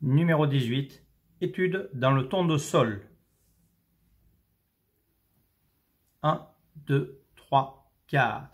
Numéro 18. Étude dans le ton de sol. 1, 2, 3, 4.